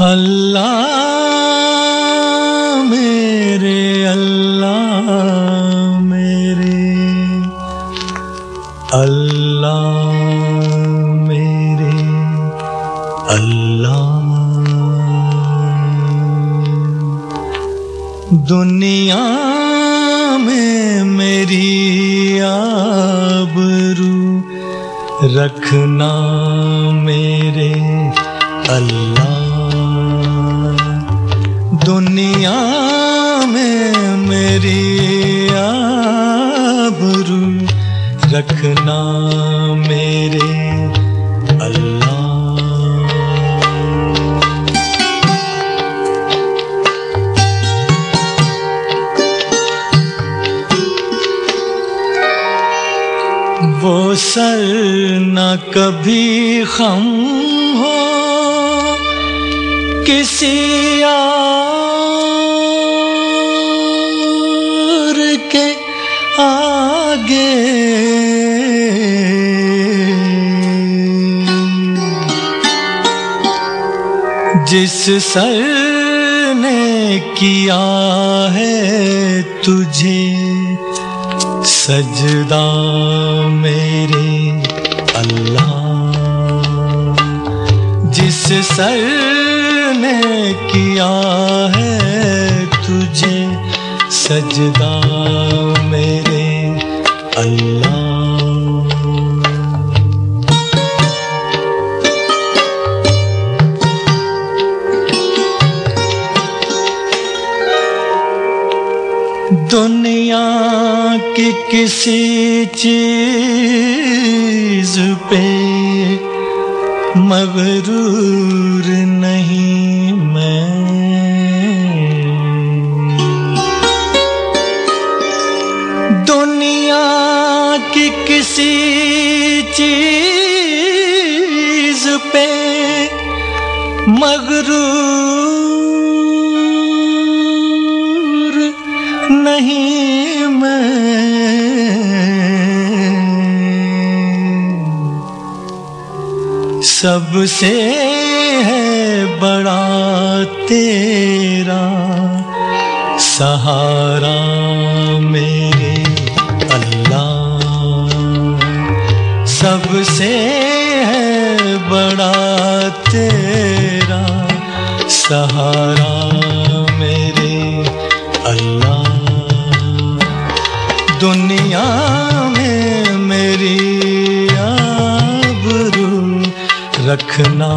अल्लाह मेरे अल्लाह मेरे। अल्लाह मेरे। अल्लाह दुनिया में मेरी आबरू रखना मेरे। अल्लाह दुनिया में मेरी आबरू रखना मेरे अल्लाह। वो सर न कभी खम हो किसी और के आगे। जिस सर ने किया है तुझे, सजदा मेरे अल्लाह। जिस सर किया है तुझे सजदा मेरे अल्लाह। दुनिया की किसी चीज़ पे मगरूर नहीं की किसी चीज़ पे मगरूर नहीं मैं। सबसे है बड़ा तेरा सहारा। सबसे है बड़ा तेरा सहारा मेरे अल्लाह। दुनिया में मेरी आबरू रखना।